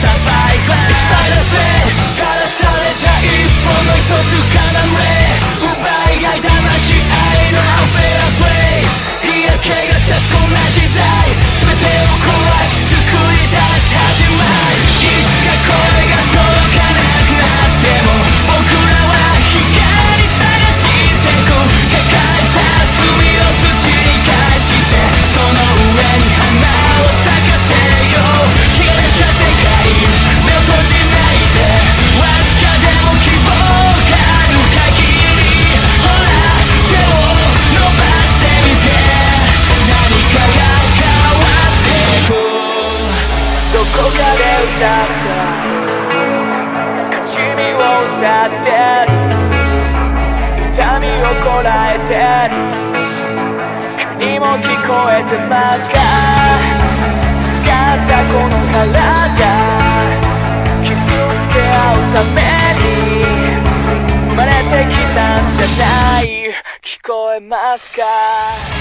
suffer 歌った勝ち身を歌ってる痛みをこらえてる君にも聞こえてますか使ったこの体傷つけ合うために生まれてきたんじゃない。聞こえますか？